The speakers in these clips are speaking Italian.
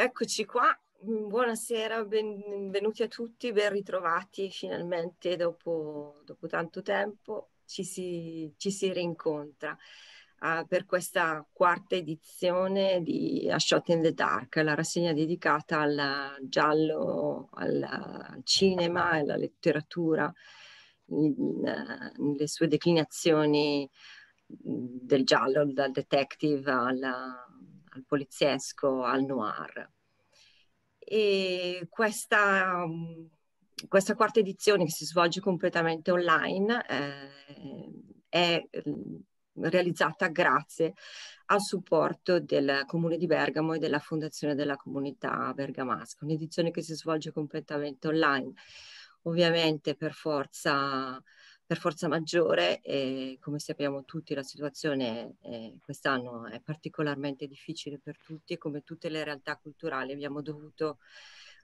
Eccoci qua, buonasera, benvenuti a tutti, ben ritrovati finalmente dopo, dopo tanto tempo. Ci si, ci si rincontra uh, per questa quarta edizione di A Shot in the Dark, la rassegna dedicata al giallo, al, cinema e alla letteratura nelle sue declinazioni del giallo, dal detective alla, al poliziesco, al noir. E questa, questa quarta edizione che si svolge completamente online eh, è realizzata grazie al supporto del Comune di Bergamo e della Fondazione della Comunità Bergamasca, un'edizione che si svolge completamente online. Ovviamente per forza per forza maggiore e come sappiamo tutti la situazione eh, quest'anno è particolarmente difficile per tutti e come tutte le realtà culturali abbiamo dovuto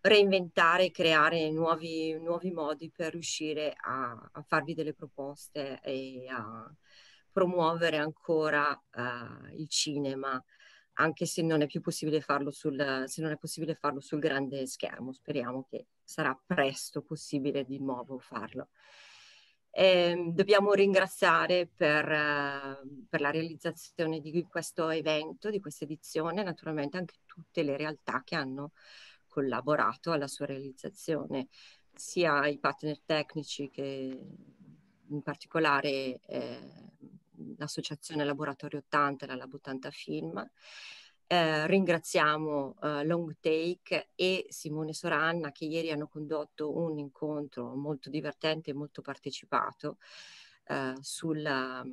reinventare e creare nuovi, nuovi modi per riuscire a, a, farvi delle proposte e a promuovere ancora uh, il cinema anche se non è più possibile farlo sul, se non è possibile farlo sul grande schermo. Speriamo che sarà presto possibile di nuovo farlo. Eh, dobbiamo ringraziare per, uh, per, la realizzazione di questo evento, di questa edizione, naturalmente anche tutte le realtà che hanno collaborato alla sua realizzazione, sia i partner tecnici che in particolare eh, l'associazione Laboratorio 80 e la Lab 80 Film, eh, ringraziamo eh, Long Take e Simone Soranna che ieri hanno condotto un incontro molto divertente e molto partecipato eh, sulla,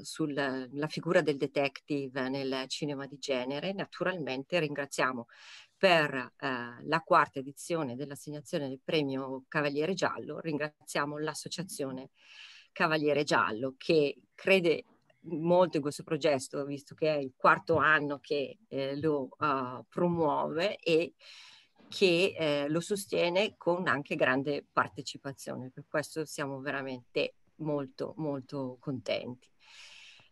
sulla figura del detective nel cinema di genere. Naturalmente ringraziamo per eh, la quarta edizione dell'assegnazione del premio Cavaliere Giallo, ringraziamo l'associazione Cavaliere Giallo che crede molto in questo progetto, visto che è il quarto anno che eh, lo uh, promuove e che eh, lo sostiene con anche grande partecipazione. Per questo siamo veramente molto, molto contenti.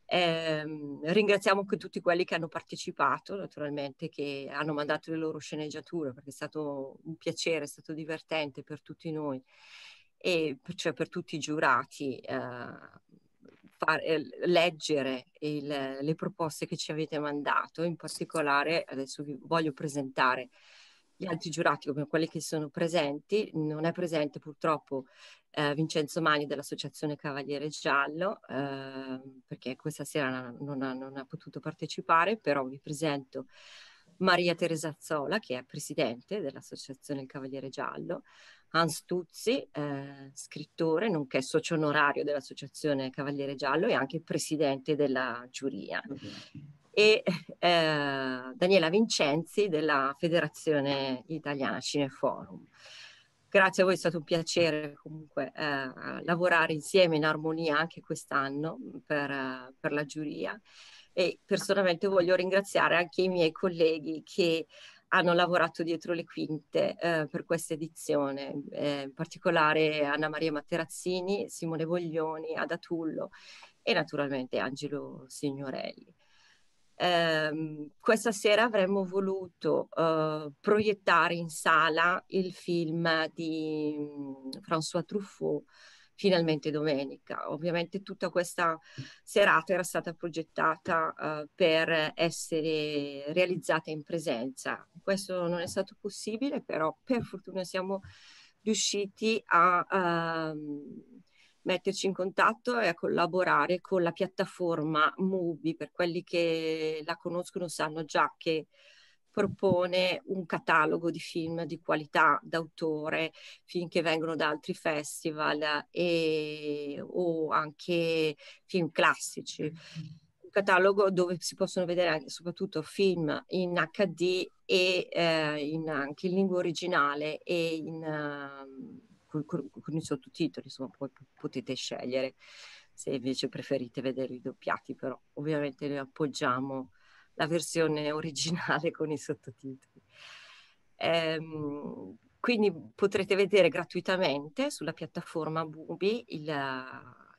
Eh, ringraziamo anche tutti quelli che hanno partecipato, naturalmente, che hanno mandato le loro sceneggiature, perché è stato un piacere, è stato divertente per tutti noi e cioè per tutti i giurati. Eh, far, eh, leggere il, le proposte che ci avete mandato, in particolare adesso vi voglio presentare gli altri giurati come quelli che sono presenti, non è presente purtroppo eh, Vincenzo Mani dell'Associazione Cavaliere Giallo, eh, perché questa sera non ha, non ha, potuto partecipare, però vi presento Maria Teresa Zola, che è presidente dell'Associazione Cavaliere Giallo, Hans Tuzzi, eh, scrittore, nonché socio onorario dell'Associazione Cavaliere Giallo e anche presidente della giuria. E eh, Daniela Vincenzi della Federazione Italiana Cineforum. Grazie a voi, è stato un piacere comunque eh, lavorare insieme in armonia anche quest'anno per, per la giuria e personalmente voglio ringraziare anche i miei colleghi che hanno lavorato dietro le quinte eh, per questa edizione, eh, in particolare Anna Maria Materazzini, Simone Voglioni, Ada Tullo e naturalmente Angelo Signorelli. Eh, questa sera avremmo voluto uh, proiettare in sala il film di um, François Truffaut finalmente domenica. Ovviamente tutta questa serata era stata progettata uh, per essere realizzata in presenza. Questo non è stato possibile, però per fortuna siamo riusciti a uh, metterci in contatto e a collaborare con la piattaforma Mubi. Per quelli che la conoscono sanno già che propone un catalogo di film di qualità d'autore, film che vengono da altri festival e, o anche film classici. Un catalogo dove si possono vedere anche, soprattutto film in HD e eh, in, anche in lingua originale e in, uh, con, con, i sottotitoli, insomma poi potete scegliere se invece preferite vederli doppiati, però ovviamente noi appoggiamo la versione originale con i sottotitoli. Ehm, quindi potrete vedere gratuitamente sulla piattaforma Bubi il,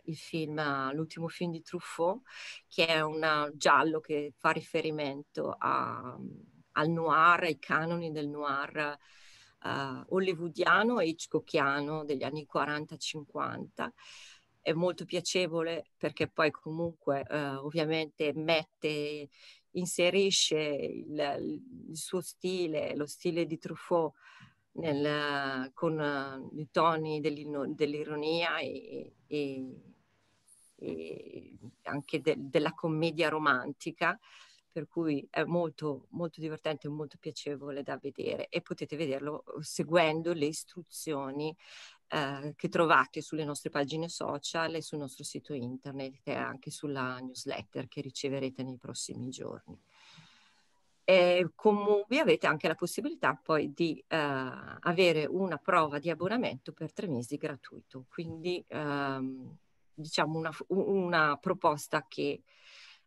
il film, l'ultimo film di Truffaut, che è un giallo che fa riferimento a, al noir, ai canoni del noir uh, hollywoodiano e hitchcockiano degli anni 40-50. È molto piacevole perché poi comunque uh, ovviamente mette, inserisce il, il, suo stile, lo stile di Truffaut nel, con uh, i toni dell'ironia e, e, e anche de, della commedia romantica per cui è molto, molto divertente e molto piacevole da vedere e potete vederlo seguendo le istruzioni eh, che trovate sulle nostre pagine social e sul nostro sito internet e anche sulla newsletter che riceverete nei prossimi giorni. E Mubi avete anche la possibilità poi di eh, avere una prova di abbonamento per tre mesi gratuito, quindi ehm, diciamo una, una, proposta che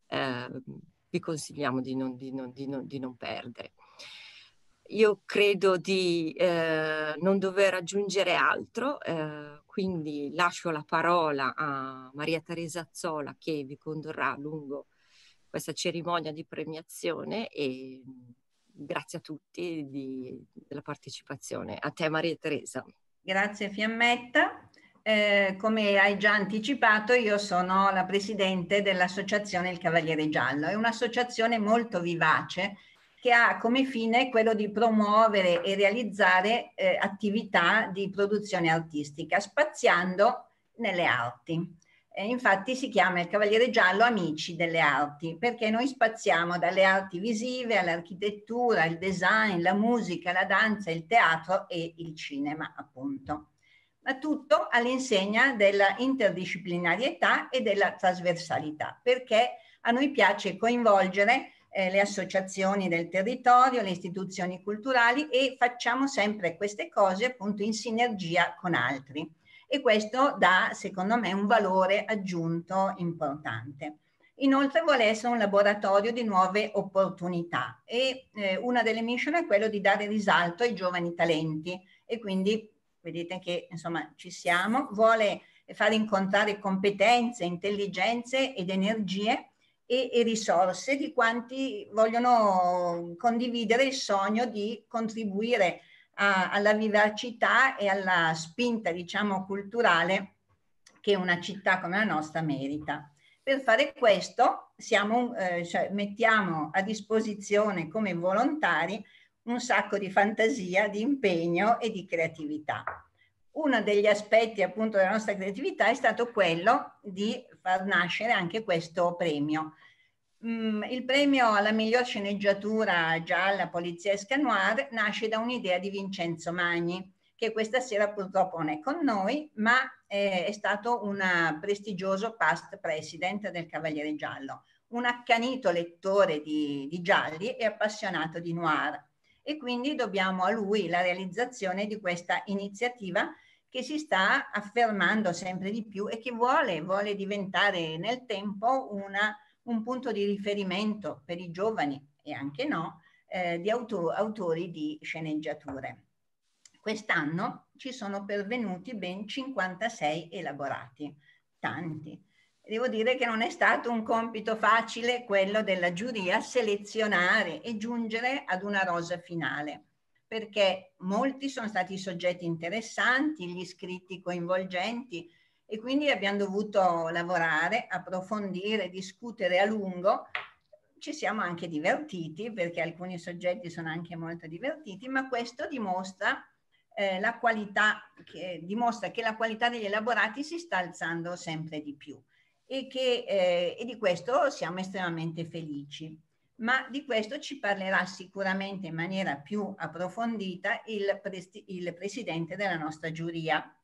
eh, vi consigliamo di non, di non, di non, di non perdere. Io credo di eh, non dover aggiungere altro, eh, quindi lascio la parola a Maria Teresa Azzola che vi condurrà lungo questa cerimonia di premiazione e grazie a tutti di, della partecipazione. A te Maria Teresa. Grazie Fiammetta. Eh, come hai già anticipato, io sono la presidente dell'associazione Il Cavaliere Giallo. È un'associazione molto vivace che ha come fine quello di promuovere e realizzare eh, attività di produzione artistica, spaziando nelle arti. Eh, infatti si chiama il Cavaliere Giallo Amici delle Arti, perché noi spaziamo dalle arti visive all'architettura, il design, la musica, la danza, il teatro e il cinema, appunto ma tutto all'insegna della interdisciplinarietà e della trasversalità, perché a noi piace coinvolgere eh, le associazioni del territorio, le istituzioni culturali e facciamo sempre queste cose appunto in sinergia con altri. E questo dà, secondo me, un valore aggiunto importante. Inoltre vuole essere un laboratorio di nuove opportunità e eh, una delle mission è quello di dare risalto ai giovani talenti e quindi vedete che insomma ci siamo, vuole far incontrare competenze, intelligenze ed energie e, e, risorse di quanti vogliono condividere il sogno di contribuire a, alla vivacità e alla spinta, diciamo, culturale che una città come la nostra merita. Per fare questo siamo, eh, cioè, mettiamo a disposizione come volontari un sacco di fantasia, di impegno e di creatività. Uno degli aspetti appunto della nostra creatività è stato quello di far nascere anche questo premio. Mm, il premio alla miglior sceneggiatura gialla poliziesca noir nasce da un'idea di Vincenzo Magni, che questa sera purtroppo non è con noi, ma è, è stato un prestigioso past president del Cavaliere Giallo, un accanito lettore di, di gialli e appassionato di noir e quindi dobbiamo a lui la realizzazione di questa iniziativa che si sta affermando sempre di più e che vuole, vuole diventare nel tempo una, un punto di riferimento per i giovani e anche no, eh, di auto, autori di sceneggiature. Quest'anno ci sono pervenuti ben 56 elaborati, tanti. Devo dire che non è stato un compito facile quello della giuria selezionare e giungere ad una rosa finale, perché molti sono stati soggetti interessanti, gli iscritti coinvolgenti e quindi abbiamo dovuto lavorare, approfondire, discutere a lungo. Ci siamo anche divertiti perché alcuni soggetti sono anche molto divertiti, ma questo dimostra eh, la qualità, che, dimostra che la qualità degli elaborati si sta alzando sempre di più e, che, eh, e di questo siamo estremamente felici. Ma di questo ci parlerà sicuramente in maniera più approfondita il, il presidente della nostra giuria,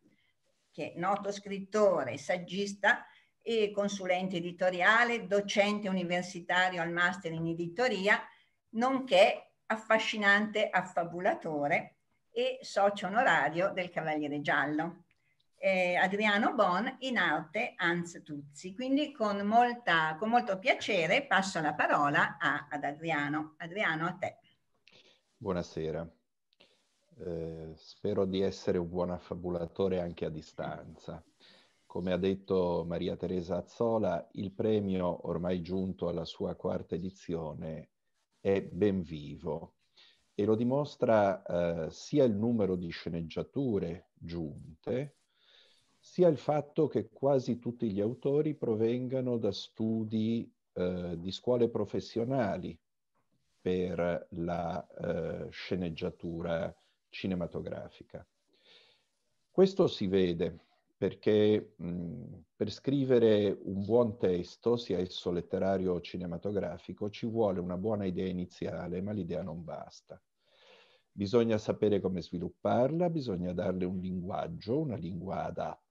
che è noto scrittore, saggista e consulente editoriale, docente universitario al master in editoria, nonché affascinante affabulatore e socio onorario del Cavaliere Giallo eh, Adriano Bon in arte Hans Tuzzi. Quindi con, molta, con molto piacere passo la parola a, ad Adriano. Adriano, a te. Buonasera. Eh, spero di essere un buon affabulatore anche a distanza. Come ha detto Maria Teresa Azzola, il premio, ormai giunto alla sua quarta edizione, è ben vivo e lo dimostra eh, sia il numero di sceneggiature giunte, sia il fatto che quasi tutti gli autori provengano da studi eh, di scuole professionali per la eh, sceneggiatura cinematografica. Questo si vede perché mh, per scrivere un buon testo, sia esso letterario o cinematografico, ci vuole una buona idea iniziale, ma l'idea non basta. Bisogna sapere come svilupparla, bisogna darle un linguaggio, una lingua adatta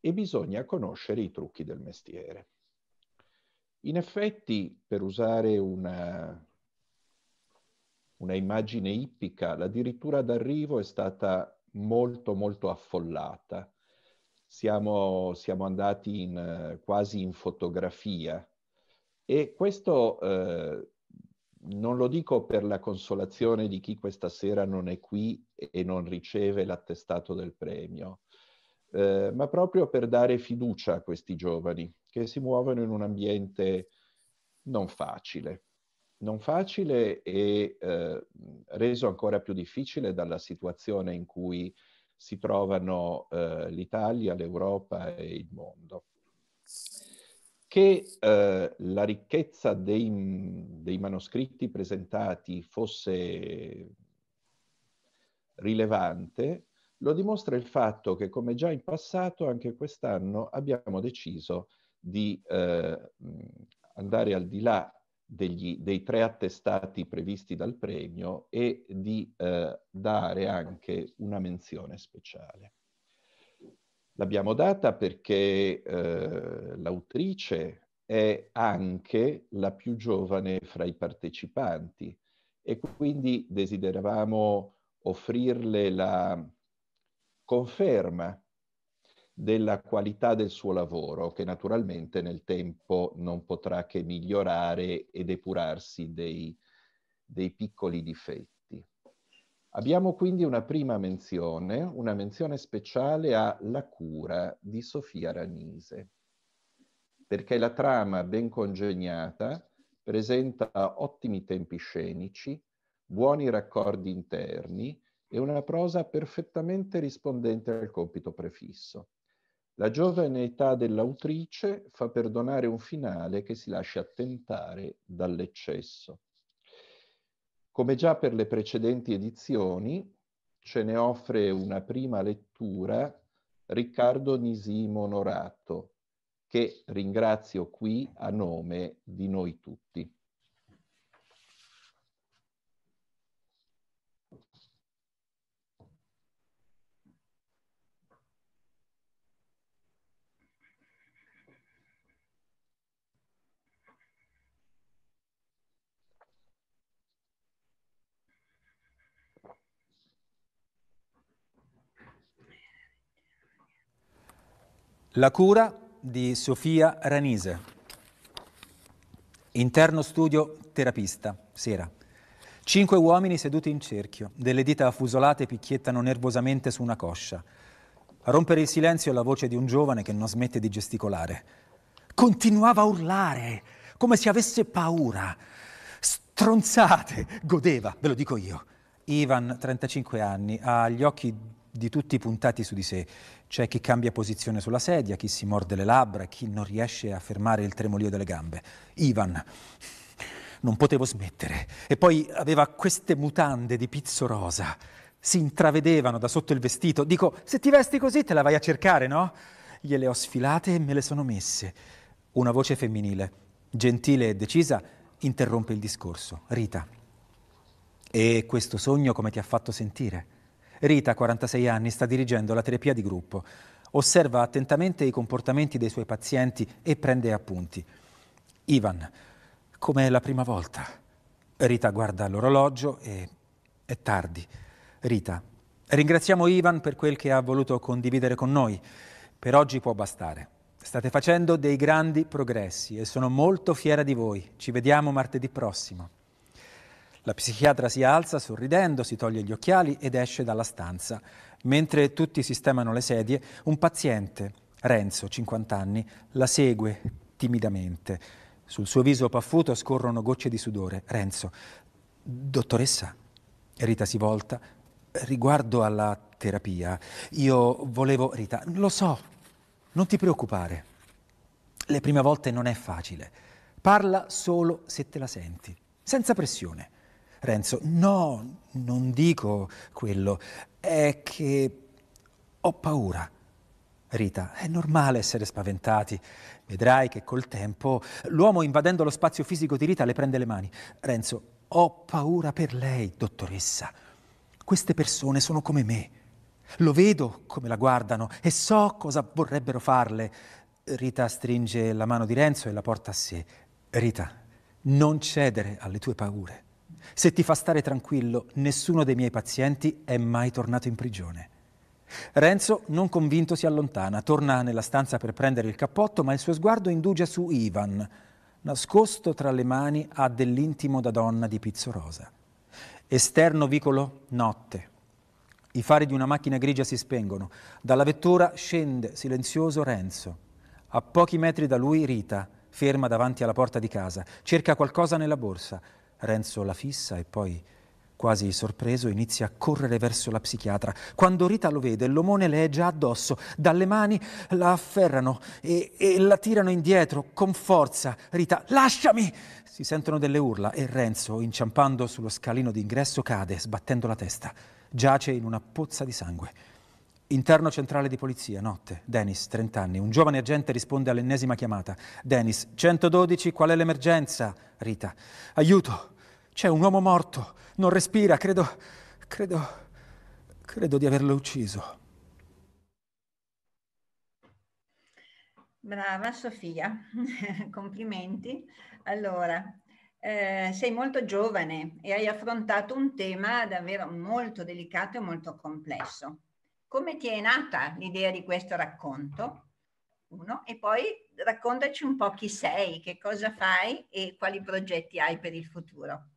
e bisogna conoscere i trucchi del mestiere. In effetti, per usare una, una immagine ippica, l'addirittura d'arrivo è stata molto molto affollata. Siamo, siamo andati in, quasi in fotografia e questo eh, non lo dico per la consolazione di chi questa sera non è qui e non riceve l'attestato del premio, eh, ma proprio per dare fiducia a questi giovani che si muovono in un ambiente non facile, non facile e eh, reso ancora più difficile dalla situazione in cui si trovano eh, l'Italia, l'Europa e il mondo. Che eh, la ricchezza dei, dei, manoscritti presentati fosse rilevante lo dimostra il fatto che, come già in passato, anche quest'anno abbiamo deciso di eh, andare al di là degli, dei tre attestati previsti dal premio e di eh, dare anche una menzione speciale. L'abbiamo data perché eh, l'autrice è anche la più giovane fra i partecipanti e quindi desideravamo offrirle la conferma della qualità del suo lavoro, che naturalmente nel tempo non potrà che migliorare e depurarsi dei, dei piccoli difetti. Abbiamo quindi una prima menzione, una menzione speciale a La cura di Sofia Ranise, perché la trama ben congegnata presenta ottimi tempi scenici, buoni raccordi interni e una prosa perfettamente rispondente al compito prefisso. La giovane età dell'autrice fa perdonare un finale che si lascia tentare dall'eccesso. Come già per le precedenti edizioni, ce ne offre una prima lettura Riccardo Nisimo Onorato, che ringrazio qui a nome di noi tutti. La cura di Sofia Ranise. Interno studio terapista, sera. Cinque uomini seduti in cerchio, delle dita affusolate picchiettano nervosamente su una coscia. A rompere il silenzio è la voce di un giovane che non smette di gesticolare. Continuava a urlare, come se avesse paura. Stronzate, godeva, ve lo dico io. Ivan, 35 anni, ha gli occhi di tutti puntati su di sé. C'è chi cambia posizione sulla sedia, chi si morde le labbra, chi non riesce a fermare il tremolio delle gambe. Ivan, non potevo smettere. E poi aveva queste mutande di pizzo rosa. Si intravedevano da sotto il vestito. Dico, se ti vesti così te la vai a cercare, no? Gliele ho sfilate e me le sono messe. Una voce femminile, gentile e decisa, interrompe il discorso. Rita, e questo sogno come ti ha fatto sentire? Rita, 46 anni, sta dirigendo la terapia di gruppo. Osserva attentamente i comportamenti dei suoi pazienti e prende appunti. Ivan, come la prima volta. Rita guarda l'orologio e è tardi. Rita, ringraziamo Ivan per quel che ha voluto condividere con noi. Per oggi può bastare. State facendo dei grandi progressi e sono molto fiera di voi. Ci vediamo martedì prossimo. La psichiatra si alza sorridendo, si toglie gli occhiali ed esce dalla stanza. Mentre tutti sistemano le sedie, un paziente, Renzo, 50 anni, la segue timidamente. Sul suo viso paffuto scorrono gocce di sudore. Renzo, dottoressa? Rita si volta. Riguardo alla terapia, io volevo... Rita, lo so, non ti preoccupare. Le prime volte non è facile. Parla solo se te la senti, senza pressione. Renzo, no, non dico quello, è che ho paura. Rita, è normale essere spaventati. Vedrai che col tempo l'uomo invadendo lo spazio fisico di Rita le prende le mani. Renzo, ho paura per lei, dottoressa. Queste persone sono come me. Lo vedo come la guardano e so cosa vorrebbero farle. Rita stringe la mano di Renzo e la porta a sé. Rita, non cedere alle tue paure. Se ti fa stare tranquillo, nessuno dei miei pazienti è mai tornato in prigione. Renzo, non convinto, si allontana, torna nella stanza per prendere il cappotto, ma il suo sguardo indugia su Ivan, nascosto tra le mani ha dell'intimo da donna di pizzo rosa. Esterno vicolo, notte. I fari di una macchina grigia si spengono. Dalla vettura scende silenzioso Renzo. A pochi metri da lui Rita, ferma davanti alla porta di casa, cerca qualcosa nella borsa. Renzo la fissa e poi Quasi sorpreso inizia a correre verso la psichiatra. Quando Rita lo vede, l'omone le è già addosso. Dalle mani la afferrano e, e la tirano indietro con forza. Rita, lasciami! Si sentono delle urla e Renzo, inciampando sullo scalino d'ingresso, cade, sbattendo la testa. Giace in una pozza di sangue. Interno centrale di polizia, notte. Dennis, 30 anni. Un giovane agente risponde all'ennesima chiamata. Dennis, 112, qual è l'emergenza? Rita, aiuto! C'è un uomo morto, non respira, credo, credo, credo di averlo ucciso. Brava Sofia, complimenti. Allora, eh, sei molto giovane e hai affrontato un tema davvero molto delicato e molto complesso. Come ti è nata l'idea di questo racconto? Uno, e poi raccontaci un po' chi sei, che cosa fai e quali progetti hai per il futuro.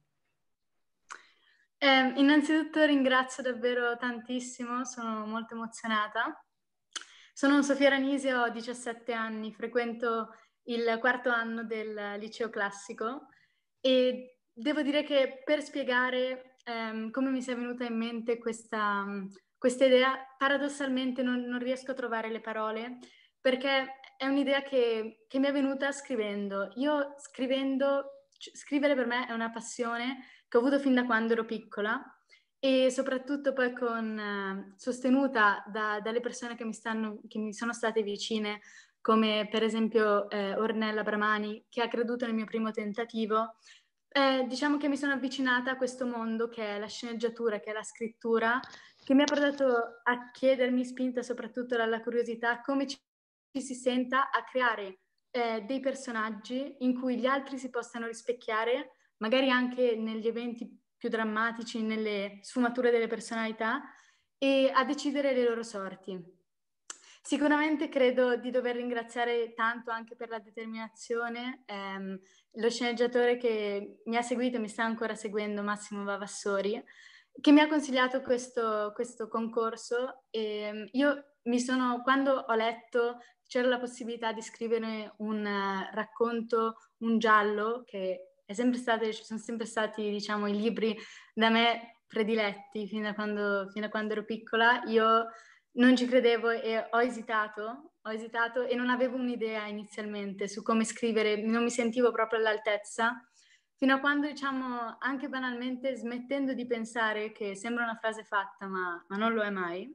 Eh, innanzitutto ringrazio davvero tantissimo, sono molto emozionata. Sono Sofia Ranisi, ho 17 anni, frequento il quarto anno del liceo classico e devo dire che per spiegare ehm, come mi sia venuta in mente questa, questa idea, paradossalmente non, non, riesco a trovare le parole perché è un'idea che, che mi è venuta scrivendo. Io scrivendo, scrivere per me è una passione che ho avuto fin da quando ero piccola e soprattutto poi con, eh, sostenuta da, dalle persone che mi, stanno, che mi sono state vicine, come per esempio eh, Ornella Bramani, che ha creduto nel mio primo tentativo. Eh, diciamo che mi sono avvicinata a questo mondo che è la sceneggiatura, che è la scrittura, che mi ha portato a chiedermi, spinta soprattutto dalla curiosità, come ci, ci si senta a creare eh, dei personaggi in cui gli altri si possano rispecchiare magari anche negli eventi più drammatici, nelle sfumature delle personalità e a decidere le loro sorti. Sicuramente credo di dover ringraziare tanto anche per la determinazione ehm, lo sceneggiatore che mi ha seguito e mi sta ancora seguendo, Massimo Vavassori, che mi ha consigliato questo, questo concorso e ehm, io mi sono, quando ho letto c'era la possibilità di scrivere un uh, racconto, un giallo che state, sono sempre stati diciamo, i libri da me prediletti fino a, quando, fino a quando ero piccola. Io non ci credevo e ho esitato, ho esitato e non avevo un'idea inizialmente su come scrivere, non mi sentivo proprio all'altezza, fino a quando, diciamo, anche banalmente smettendo di pensare che sembra una frase fatta, ma, ma non lo è mai,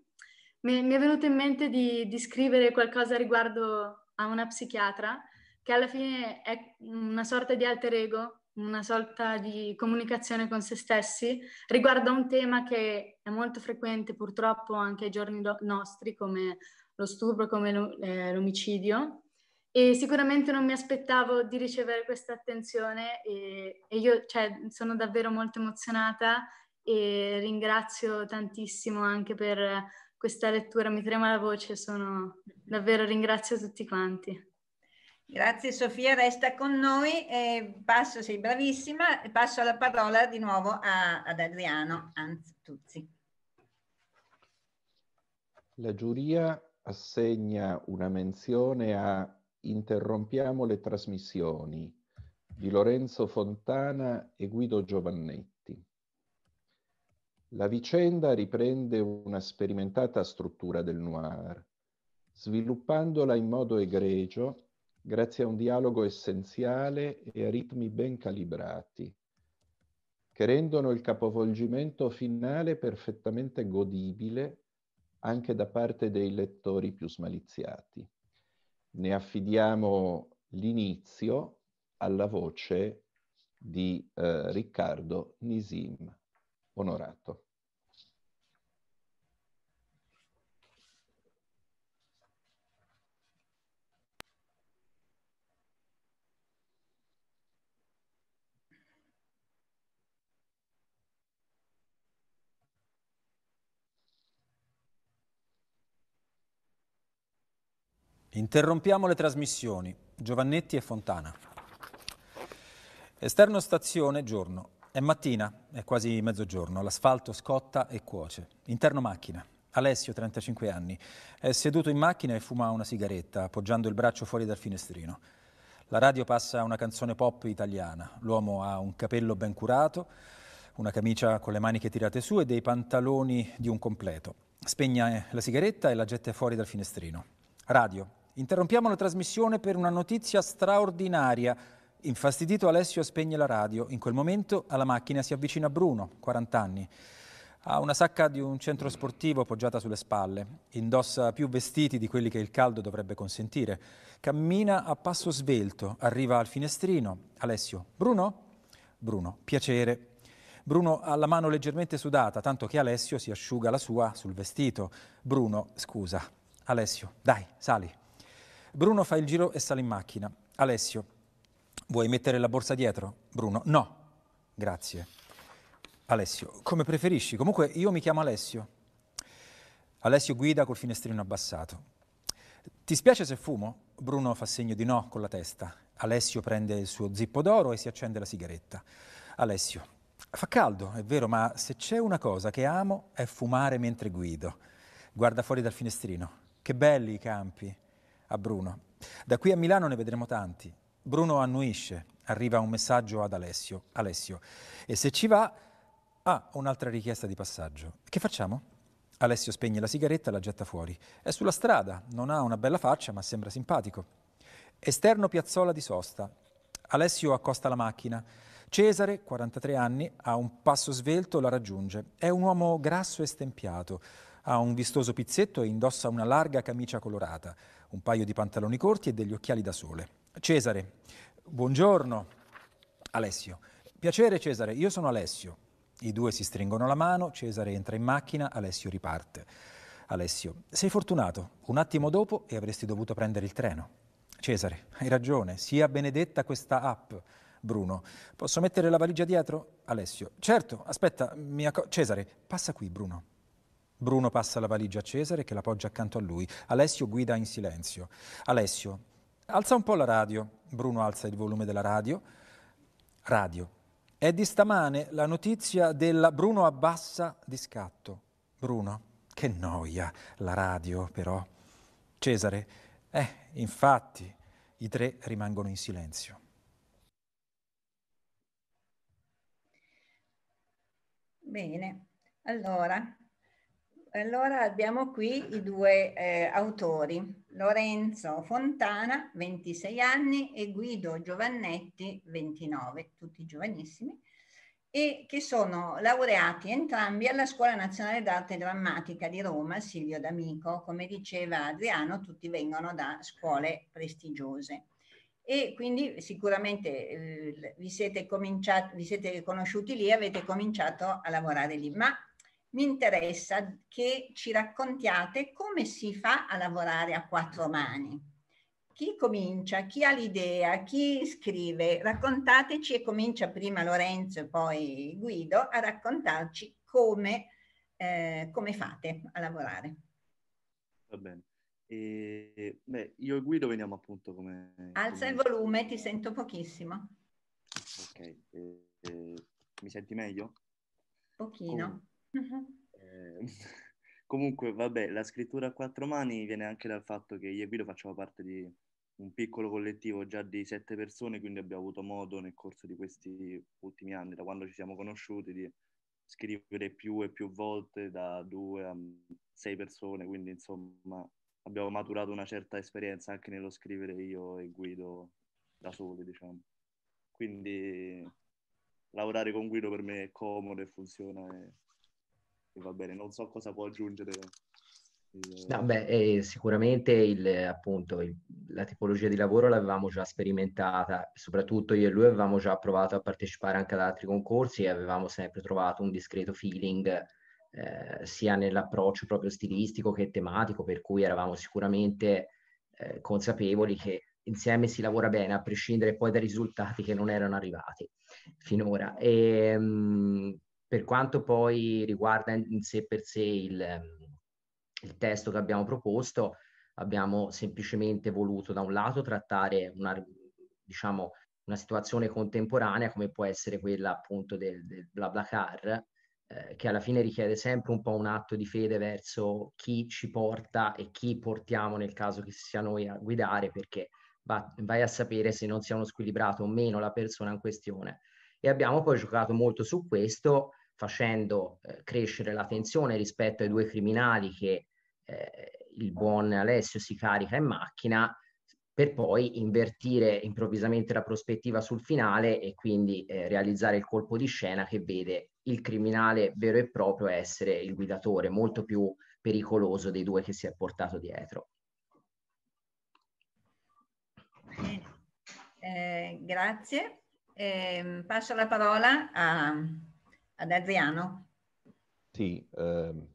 mi, mi, è venuto in mente di, di scrivere qualcosa riguardo a una psichiatra, che alla fine è una sorta di alter ego una sorta di comunicazione con se stessi riguardo a un tema che è molto frequente purtroppo anche ai giorni nostri come lo stupro, come eh, l'omicidio e sicuramente non mi aspettavo di ricevere questa attenzione e, e io cioè, sono davvero molto emozionata e ringrazio tantissimo anche per questa lettura, mi trema la voce, sono davvero ringrazio tutti quanti. Grazie Sofia, resta con noi. Eh, passo, sei bravissima, passo la parola di nuovo a, ad Adriano Anzutuzzi. La giuria assegna una menzione a interrompiamo le trasmissioni di Lorenzo Fontana e Guido Giovannetti. La vicenda riprende una sperimentata struttura del noir, sviluppandola in modo egregio grazie a un dialogo essenziale e a ritmi ben calibrati, che rendono il capovolgimento finale perfettamente godibile anche da parte dei lettori più smaliziati. Ne affidiamo l'inizio alla voce di eh, Riccardo Nisim Onorato. Interrompiamo le trasmissioni. Giovannetti e Fontana. Esterno stazione, giorno. È mattina, è quasi mezzogiorno. L'asfalto scotta e cuoce. Interno macchina. Alessio, 35 anni, è seduto in macchina e fuma una sigaretta, appoggiando il braccio fuori dal finestrino. La radio passa una canzone pop italiana. L'uomo ha un capello ben curato, una camicia con le maniche tirate su e dei pantaloni di un completo. Spegne la sigaretta e la getta fuori dal finestrino. Radio, Interrompiamo la trasmissione per una notizia straordinaria. Infastidito Alessio spegne la radio. In quel momento alla macchina si avvicina Bruno, 40 anni. Ha una sacca di un centro sportivo appoggiata sulle spalle. Indossa più vestiti di quelli che il caldo dovrebbe consentire. Cammina a passo svelto. Arriva al finestrino. Alessio. Bruno? Bruno. Piacere. Bruno ha la mano leggermente sudata, tanto che Alessio si asciuga la sua sul vestito. Bruno, scusa. Alessio, dai, sali. Bruno fa il giro e sale in macchina. Alessio, vuoi mettere la borsa dietro? Bruno, no, grazie. Alessio, come preferisci. Comunque io mi chiamo Alessio. Alessio guida col finestrino abbassato. Ti spiace se fumo? Bruno fa segno di no con la testa. Alessio prende il suo zippo d'oro e si accende la sigaretta. Alessio, fa caldo, è vero, ma se c'è una cosa che amo è fumare mentre guido. Guarda fuori dal finestrino. Che belli i campi a Bruno. Da qui a Milano ne vedremo tanti. Bruno annuisce, arriva un messaggio ad Alessio. Alessio, e se ci va, ah, un'altra richiesta di passaggio. Che facciamo? Alessio spegne la sigaretta e la getta fuori. È sulla strada, non ha una bella faccia, ma sembra simpatico. Esterno piazzola di sosta. Alessio accosta la macchina. Cesare, 43 anni, ha un passo svelto, la raggiunge. È un uomo grasso e stempiato. Ha un vistoso pizzetto e indossa una larga camicia colorata un paio di pantaloni corti e degli occhiali da sole. Cesare, buongiorno. Alessio, piacere Cesare, io sono Alessio. I due si stringono la mano, Cesare entra in macchina, Alessio riparte. Alessio, sei fortunato, un attimo dopo e avresti dovuto prendere il treno. Cesare, hai ragione, sia benedetta questa app. Bruno, posso mettere la valigia dietro? Alessio, certo, aspetta, acc- Cesare, passa qui Bruno. Bruno passa la valigia a Cesare che la poggia accanto a lui. Alessio guida in silenzio. Alessio, alza un po' la radio. Bruno alza il volume della radio. Radio. È di stamane la notizia della Bruno abbassa di scatto. Bruno, che noia, la radio però. Cesare, eh, infatti, i tre rimangono in silenzio. Bene, allora allora abbiamo qui i due eh, autori, Lorenzo Fontana, 26 anni, e Guido Giovannetti, 29, tutti giovanissimi, e che sono laureati entrambi alla Scuola Nazionale d'Arte Drammatica di Roma, Silvio D'Amico. Come diceva Adriano, tutti vengono da scuole prestigiose. E quindi sicuramente eh, vi, siete vi siete conosciuti lì, avete cominciato a lavorare lì. Ma mi interessa che ci raccontiate come si fa a lavorare a quattro mani. Chi comincia, chi ha l'idea, chi scrive, raccontateci e comincia prima Lorenzo e poi Guido a raccontarci come, eh, come fate a lavorare. Va bene. E, beh, io e Guido veniamo appunto come... Alza come... il volume, ti sento pochissimo. Ok, e, e, mi senti meglio? Pochino. Come... Eh, comunque, vabbè, la scrittura a quattro mani viene anche dal fatto che io e Guido facciamo parte di un piccolo collettivo già di sette persone, quindi abbiamo avuto modo nel corso di questi ultimi anni, da quando ci siamo conosciuti, di scrivere più e più volte da due a sei persone, quindi insomma abbiamo maturato una certa esperienza anche nello scrivere io e Guido da soli, diciamo. Quindi lavorare con Guido per me è comodo e funziona e va bene. Non so cosa può aggiungere No, beh, eh, sicuramente il, appunto, il, la tipologia di lavoro l'avevamo già sperimentata, soprattutto io e lui avevamo già provato a partecipare anche ad altri concorsi e avevamo sempre trovato un discreto feeling eh, sia nell'approccio proprio stilistico che tematico, per cui eravamo sicuramente eh, consapevoli che insieme si lavora bene, a prescindere poi dai risultati che non erano arrivati finora. E, mh, mm, per quanto poi riguarda in sé per sé il il testo che abbiamo proposto, abbiamo semplicemente voluto da un lato trattare una, diciamo, una situazione contemporanea come può essere quella appunto del, del BlaBlaCar, eh, che alla fine richiede sempre un po' un atto di fede verso chi ci porta e chi portiamo nel caso che sia noi a guidare, perché va, vai a sapere se non sia uno squilibrato o meno la persona in questione. E abbiamo poi giocato molto su questo, facendo eh, crescere la tensione rispetto ai due criminali che eh, il buon Alessio si carica in macchina per poi invertire improvvisamente la prospettiva sul finale e quindi eh, realizzare il colpo di scena che vede il criminale vero e proprio essere il guidatore, molto più pericoloso dei due che si è portato dietro. Eh, grazie. Eh, passo la parola a, ad Adriano. Sì, ehm,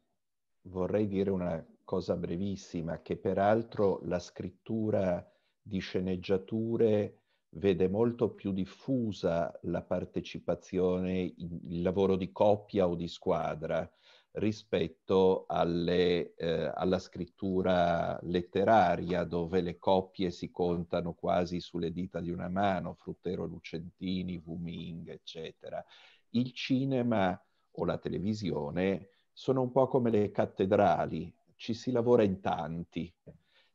vorrei dire una cosa brevissima, che peraltro la scrittura di sceneggiature vede molto più diffusa la partecipazione, il lavoro di coppia o di squadra rispetto alle, eh, alla scrittura letteraria dove le coppie si contano quasi sulle dita di una mano, Fruttero Lucentini, Wuming, eccetera. Il cinema o la televisione sono un po' come le cattedrali, ci si lavora in tanti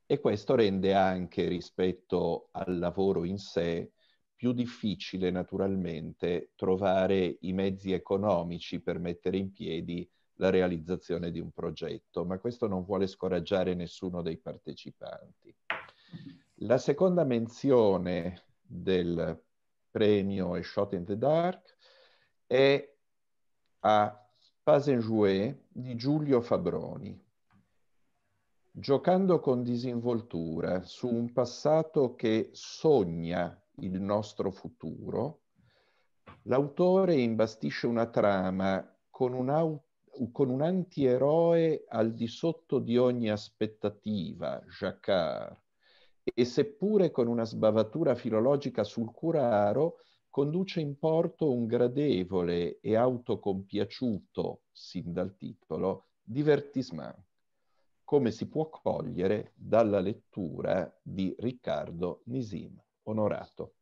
e questo rende anche rispetto al lavoro in sé più difficile naturalmente trovare i mezzi economici per mettere in piedi la realizzazione di un progetto, ma questo non vuole scoraggiare nessuno dei partecipanti. La seconda menzione del premio A Shot in the Dark è a Pas en Jouet di Giulio Fabroni giocando con disinvoltura su un passato che sogna il nostro futuro, l'autore imbastisce una trama con un, con un antieroe al di sotto di ogni aspettativa, Jacquard, e seppure con una sbavatura filologica sul curaro, conduce in porto un gradevole e autocompiaciuto, sin dal titolo, divertissement come si può cogliere dalla lettura di Riccardo Nisim Onorato.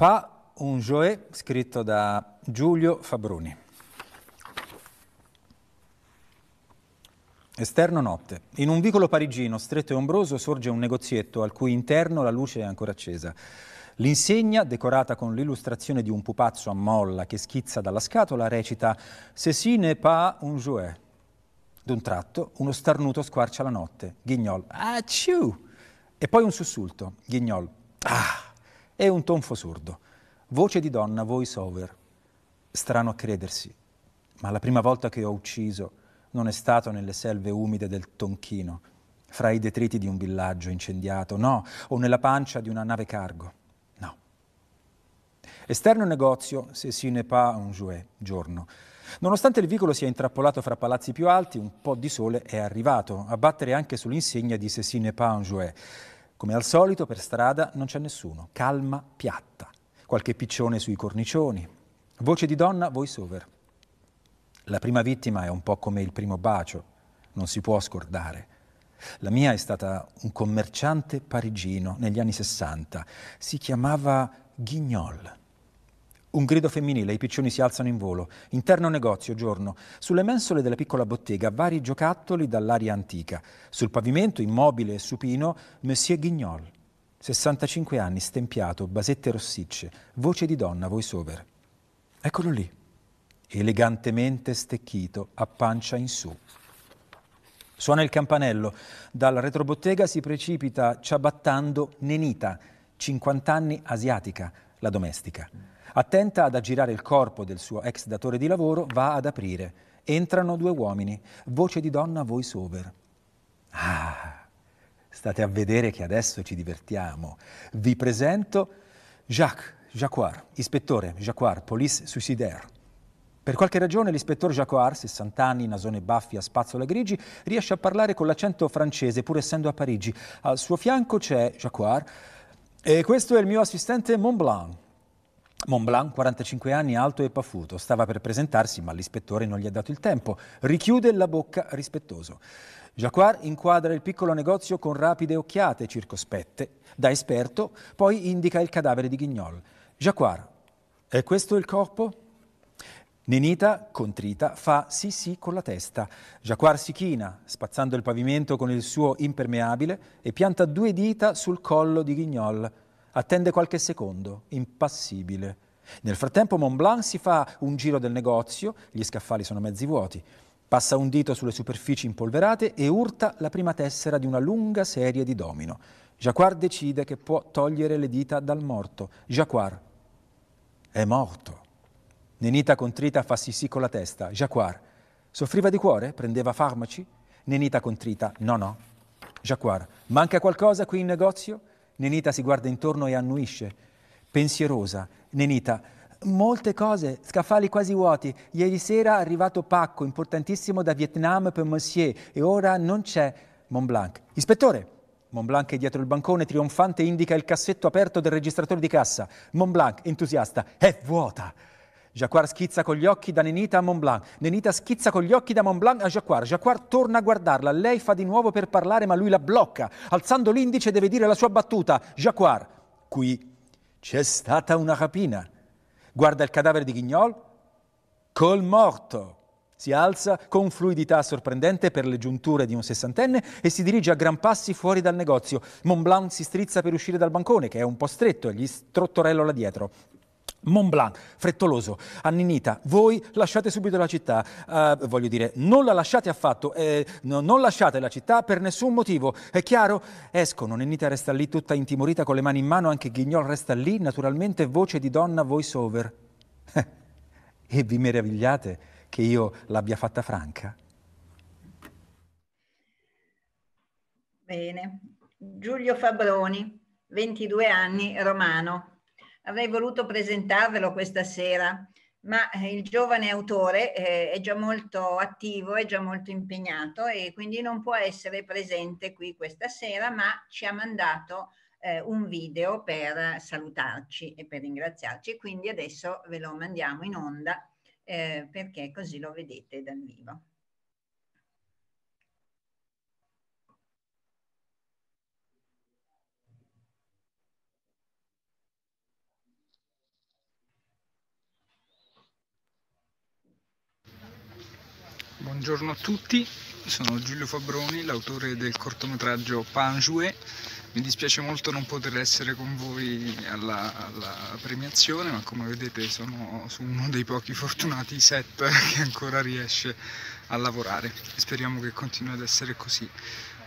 Pa un Joe scritto da Giulio Fabroni. Esterno notte. In un vicolo parigino stretto e ombroso sorge un negozietto al cui interno la luce è ancora accesa. L'insegna, decorata con l'illustrazione di un pupazzo a molla che schizza dalla scatola, recita «Ceci n'est pas un jouet». D'un tratto, uno starnuto squarcia la notte. Ghignol «Aciù!» E poi un sussulto. Ghignol «Ah!» E un tonfo sordo. Voce di donna, voice over. Strano a credersi, ma la prima volta che ho ucciso non è stato nelle selve umide del Tonchino, fra i detriti di un villaggio incendiato, no, o nella pancia di una nave cargo, no. Esterno negozio, se si ne pas un jouet, giorno. Nonostante il vicolo sia intrappolato fra palazzi più alti, un po' di sole è arrivato, a battere anche sull'insegna di se si Come al solito, per strada non c'è nessuno, calma piatta, qualche piccione sui cornicioni, voce di donna, voice over. La prima vittima è un po' come il primo bacio, non si può scordare. La mia è stata un commerciante parigino negli anni 60. Si chiamava Guignol. Un grido femminile, i piccioni si alzano in volo. Interno negozio, giorno. Sulle mensole della piccola bottega, vari giocattoli dall'aria antica. Sul pavimento, immobile e supino, Monsieur Guignol. 65 anni, stempiato, basette rossicce, voce di donna, voice over. Eccolo lì, elegantemente stecchito, a pancia in su. Suona il campanello. Dalla retrobottega si precipita ciabattando Nenita, 50 anni, asiatica, la domestica. Attenta ad aggirare il corpo del suo ex datore di lavoro, va ad aprire. Entrano due uomini, voce di donna voice over. Ah, state a vedere che adesso ci divertiamo. Vi presento Jacques Jacquard, ispettore Jacquard, police suicidaire. Per qualche ragione l'ispettore Jacquard, 60 anni, nasone baffi a spazzola grigi, riesce a parlare con l'accento francese pur essendo a Parigi. Al suo fianco c'è Jacquard e questo è il mio assistente Montblanc. Montblanc, 45 anni, alto e paffuto, stava per presentarsi, ma l'ispettore non gli ha dato il tempo. Richiude la bocca rispettoso. Jacquard inquadra il piccolo negozio con rapide occhiate circospette. Da esperto, poi indica il cadavere di Guignol. Jacquard, è questo il corpo? Nenita, contrita, fa sì sì con la testa. Jacquard si china, spazzando il pavimento con il suo impermeabile, e pianta due dita sul collo di Guignol. Attende qualche secondo, impassibile. Nel frattempo Montblanc si fa un giro del negozio, gli scaffali sono mezzi vuoti, passa un dito sulle superfici impolverate e urta la prima tessera di una lunga serie di domino. Jacquard decide che può togliere le dita dal morto. Jacquard è morto. Nenita contrita fa sì sì con la testa. Jacquard soffriva di cuore? Prendeva farmaci? Nenita contrita no no. Jacquard manca qualcosa qui in negozio? Nenita si guarda intorno e annuisce. Pensierosa, Nenita, molte cose, scaffali quasi vuoti. Ieri sera è arrivato pacco importantissimo da Vietnam per Monsieur e ora non c'è Montblanc. Ispettore! Montblanc è dietro il bancone, trionfante, indica il cassetto aperto del registratore di cassa. Montblanc, entusiasta, è vuota. Jacquard schizza con gli occhi da Nenita a Montblanc. Nenita schizza con gli occhi da Montblanc a Jacquard. Jacquard torna a guardarla. Lei fa di nuovo per parlare, ma lui la blocca. Alzando l'indice deve dire la sua battuta. Jacquard, qui c'è stata una rapina. Guarda il cadavere di Guignol. Col morto. Si alza con fluidità sorprendente per le giunture di un sessantenne e si dirige a gran passi fuori dal negozio. Montblanc si strizza per uscire dal bancone, che è un po' stretto, e gli strottorello là dietro. Montblanc, frettoloso, anninita, voi lasciate subito la città, uh, voglio dire, non la lasciate affatto, eh, no, non lasciate la città per nessun motivo, è chiaro? Escono, Nennita resta lì tutta intimorita con le mani in mano, anche Ghignol resta lì, naturalmente voce di donna voice over. e vi meravigliate che io l'abbia fatta franca? Bene, Giulio Fabroni, 22 anni, romano avrei voluto presentarvelo questa sera, ma eh, il giovane autore eh, è già molto attivo, è già molto impegnato e quindi non può essere presente qui questa sera, ma ci ha mandato eh, un video per salutarci e per ringraziarci. Quindi adesso ve lo mandiamo in onda eh, perché così lo vedete dal vivo. Buongiorno a tutti, sono Giulio Fabroni, l'autore del cortometraggio Panjue. Mi dispiace molto non poter essere con voi alla, alla, premiazione, ma come vedete sono su uno dei pochi fortunati set che ancora riesce a lavorare. Speriamo che continui ad essere così.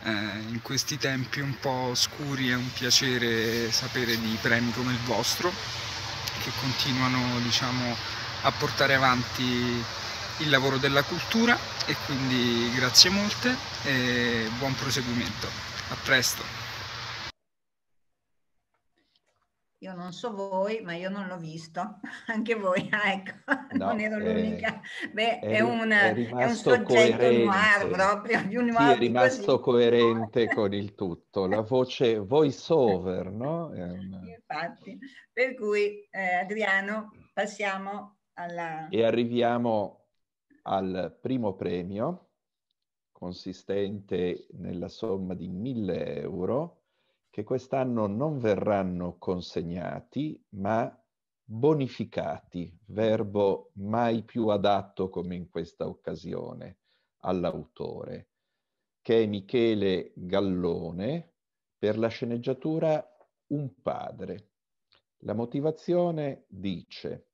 Eh, in questi tempi un po' scuri è un piacere sapere di premi come il vostro, che continuano diciamo, a portare avanti il lavoro della cultura e quindi grazie molte e buon proseguimento. A presto. Io non so voi, ma io non l'ho visto. Anche voi, ah, ecco, no, non ero è, l'unica. Beh, è, è, un, è, è un soggetto coerente. noir proprio, più noir sì, è rimasto coerente con il tutto. La voce voice over, no? Una... Infatti, per cui eh, Adriano, passiamo alla... E arriviamo al primo premio consistente nella somma di 1000 euro che quest'anno non verranno consegnati ma bonificati, verbo mai più adatto come in questa occasione all'autore, che è Michele Gallone per la sceneggiatura Un padre. La motivazione dice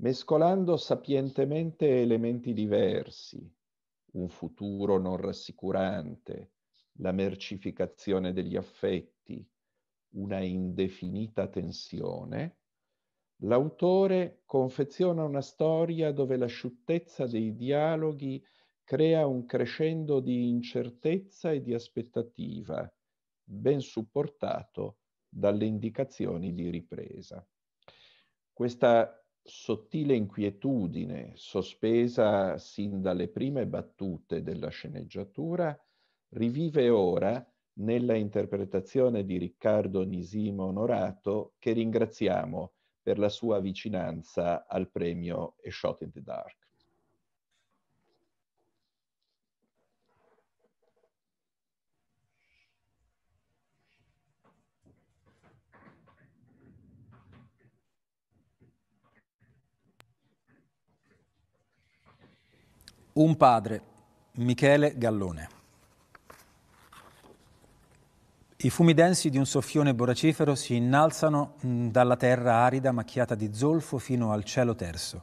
mescolando sapientemente elementi diversi, un futuro non rassicurante, la mercificazione degli affetti, una indefinita tensione, l'autore confeziona una storia dove l'asciuttezza dei dialoghi crea un crescendo di incertezza e di aspettativa, ben supportato dalle indicazioni di ripresa. Questa sottile inquietudine sospesa sin dalle prime battute della sceneggiatura rivive ora nella interpretazione di Riccardo Nisimo Onorato che ringraziamo per la sua vicinanza al premio A Shot in the Dark. Un padre, Michele Gallone. I fumi densi di un soffione boracifero si innalzano mm, dalla terra arida macchiata di zolfo fino al cielo terso.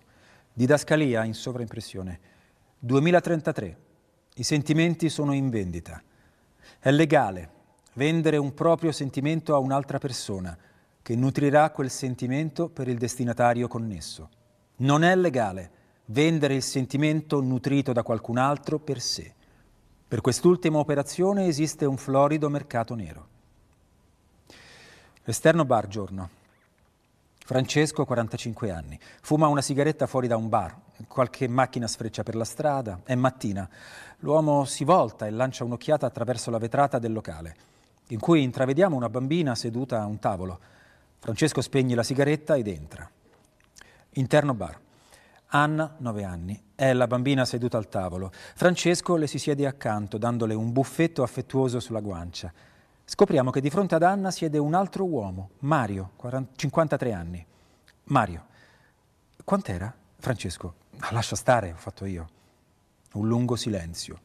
Didascalia in sovraimpressione. 2033. I sentimenti sono in vendita. È legale vendere un proprio sentimento a un'altra persona che nutrirà quel sentimento per il destinatario connesso. Non è legale vendere il sentimento nutrito da qualcun altro per sé. Per quest'ultima operazione esiste un florido mercato nero. Esterno bar giorno. Francesco, 45 anni. Fuma una sigaretta fuori da un bar. Qualche macchina sfreccia per la strada. È mattina. L'uomo si volta e lancia un'occhiata attraverso la vetrata del locale, in cui intravediamo una bambina seduta a un tavolo. Francesco spegne la sigaretta ed entra. Interno bar. Anna, 9 anni, è la bambina seduta al tavolo. Francesco le si siede accanto, dandole un buffetto affettuoso sulla guancia. Scopriamo che di fronte ad Anna siede un altro uomo, Mario, 40, 53 anni. Mario, quant'era? Francesco, ah, lascia stare, ho fatto io. Un lungo silenzio.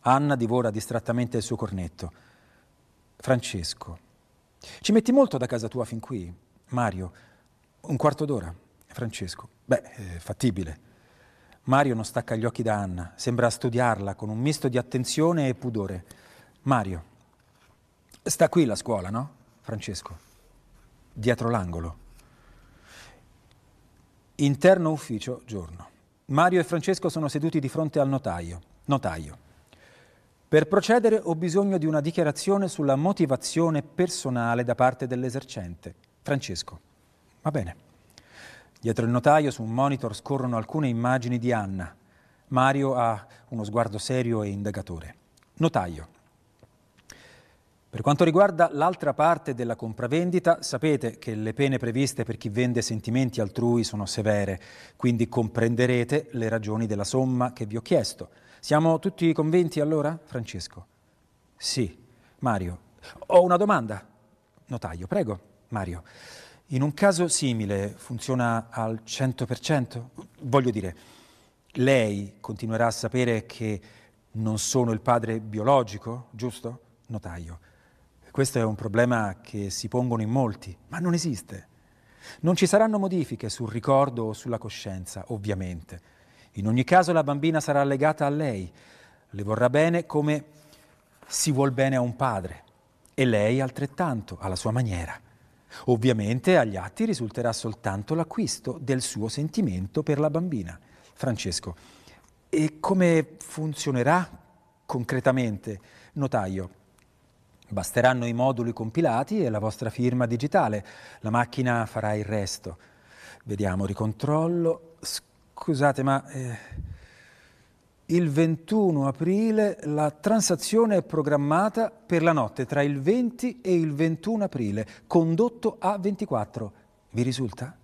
Anna divora distrattamente il suo cornetto. Francesco, ci metti molto da casa tua fin qui? Mario, un quarto d'ora. Francesco, beh, è fattibile. Mario non stacca gli occhi da Anna, sembra studiarla con un misto di attenzione e pudore. Mario, sta qui la scuola, no? Francesco, dietro l'angolo. Interno ufficio, giorno. Mario e Francesco sono seduti di fronte al notaio. Notaio. Per procedere ho bisogno di una dichiarazione sulla motivazione personale da parte dell'esercente. Francesco. Va bene. Dietro il notaio su un monitor scorrono alcune immagini di Anna. Mario ha uno sguardo serio e indagatore. Notaio. Per quanto riguarda l'altra parte della compravendita, sapete che le pene previste per chi vende sentimenti altrui sono severe, quindi comprenderete le ragioni della somma che vi ho chiesto. Siamo tutti convinti allora, Francesco? Sì. Mario. Ho una domanda. Notaio, prego. Mario. In un caso simile funziona al 100%? Voglio dire, lei continuerà a sapere che non sono il padre biologico, giusto? Notaio. Questo è un problema che si pongono in molti, ma non esiste. Non ci saranno modifiche sul ricordo o sulla coscienza, ovviamente. In ogni caso la bambina sarà legata a lei, le vorrà bene come si vuol bene a un padre e lei altrettanto, alla sua maniera. Ovviamente agli atti risulterà soltanto l'acquisto del suo sentimento per la bambina. Francesco, e come funzionerà concretamente, notaio? Basteranno i moduli compilati e la vostra firma digitale. La macchina farà il resto. Vediamo, ricontrollo. Scusate, ma... Eh il 21 aprile la transazione è programmata per la notte tra il 20 e il 21 aprile, condotto a 24. Vi risulta?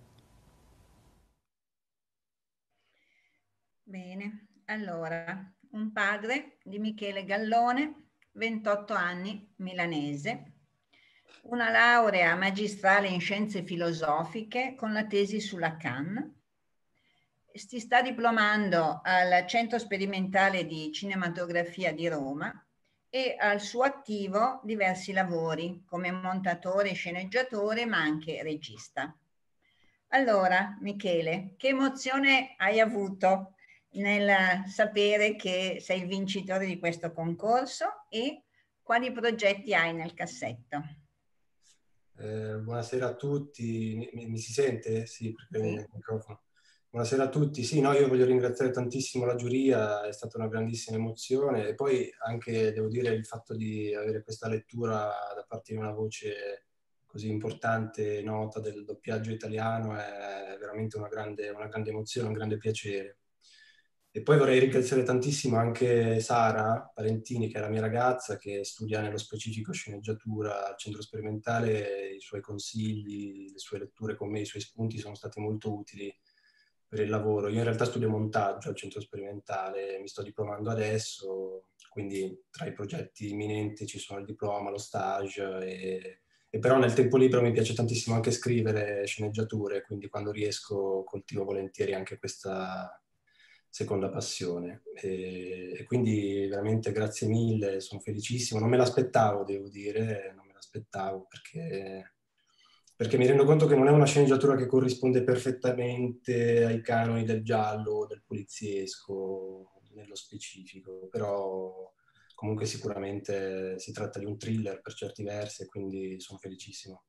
Bene, allora un padre di Michele Gallone, 28 anni, milanese, una laurea magistrale in scienze filosofiche con la tesi sulla Cannes. Si sta diplomando al Centro Sperimentale di Cinematografia di Roma e al suo attivo diversi lavori come montatore sceneggiatore, ma anche regista. Allora, Michele, che emozione hai avuto nel sapere che sei il vincitore di questo concorso e quali progetti hai nel cassetto? Eh, buonasera a tutti, mi, mi, si sente? Sì, perché sì. il microfono. Buonasera a tutti. Sì, no, io voglio ringraziare tantissimo la giuria, è stata una grandissima emozione e poi anche, devo dire, il fatto di avere questa lettura da parte di una voce così importante, nota del doppiaggio italiano è veramente una grande, una grande emozione, un grande piacere. E poi vorrei ringraziare tantissimo anche Sara Parentini, che è la mia ragazza, che studia nello specifico sceneggiatura al centro sperimentale, i suoi consigli, le sue letture con me, i suoi spunti sono stati molto utili per il lavoro. Io in realtà studio montaggio al centro sperimentale, mi sto diplomando adesso, quindi tra i progetti imminenti ci sono il diploma, lo stage, e, e però nel tempo libero mi piace tantissimo anche scrivere sceneggiature, quindi quando riesco coltivo volentieri anche questa seconda passione. E, e quindi veramente grazie mille, sono felicissimo, non me l'aspettavo, devo dire, non me l'aspettavo perché perché mi rendo conto che non è una sceneggiatura che corrisponde perfettamente ai canoni del giallo, del poliziesco, nello specifico, però comunque sicuramente si tratta di un thriller per certi versi e quindi sono felicissimo.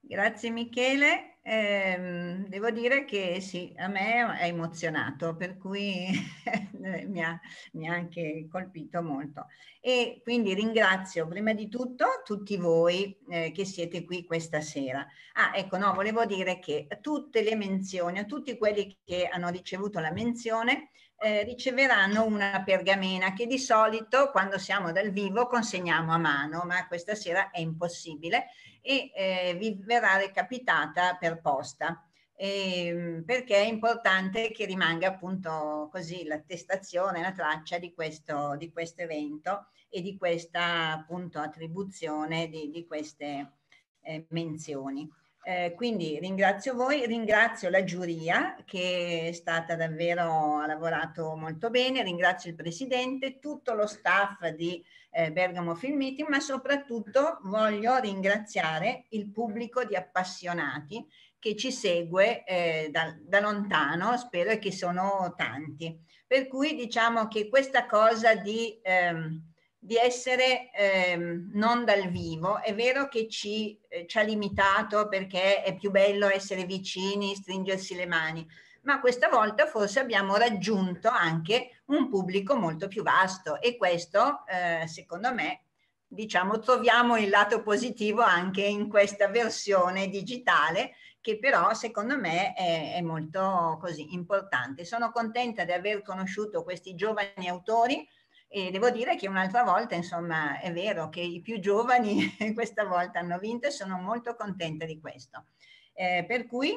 Grazie Michele, eh, devo dire che sì, a me ha emozionato, per cui mi, ha, mi, ha, anche colpito molto. E quindi ringrazio prima di tutto tutti voi eh, che siete qui questa sera. Ah, ecco, no, volevo dire che tutte le menzioni, a tutti quelli che hanno ricevuto la menzione, eh, riceveranno una pergamena che di solito quando siamo dal vivo consegniamo a mano, ma questa sera è impossibile e eh, vi verrà recapitata per posta. Eh, perché è importante che rimanga appunto così l'attestazione, la traccia di questo, di questo evento e di questa appunto attribuzione di, di queste eh, menzioni. Eh, quindi ringrazio voi, ringrazio la giuria che è stata davvero, ha lavorato molto bene, ringrazio il presidente, tutto lo staff di eh, Bergamo Film Meeting, ma soprattutto voglio ringraziare il pubblico di appassionati che ci segue eh, da, da, lontano, spero che sono tanti. Per cui diciamo che questa cosa di... Ehm, di essere ehm, non dal vivo. È vero che ci, eh, ci ha limitato perché è più bello essere vicini, stringersi le mani, ma questa volta forse abbiamo raggiunto anche un pubblico molto più vasto e questo, eh, secondo me, diciamo, troviamo il lato positivo anche in questa versione digitale che però secondo me è, è molto così importante. Sono contenta di aver conosciuto questi giovani autori e devo dire che un'altra volta, insomma, è vero che i più giovani questa volta hanno vinto e sono molto contenta di questo. Eh, per cui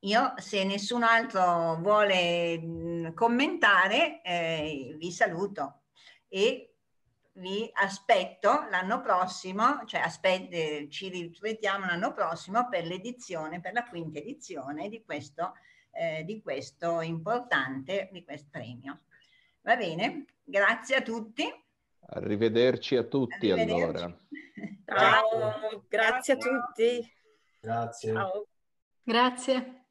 io, se nessun altro vuole mh, commentare, eh, vi saluto e vi aspetto l'anno prossimo, cioè aspet- ci rivediamo l'anno prossimo per l'edizione, per la quinta edizione di questo, eh, di questo importante, di questo premio. Va bene, grazie a tutti. Arrivederci a tutti Arrivederci. allora. Ciao, grazie a tutti. Grazie. Ciao. Grazie.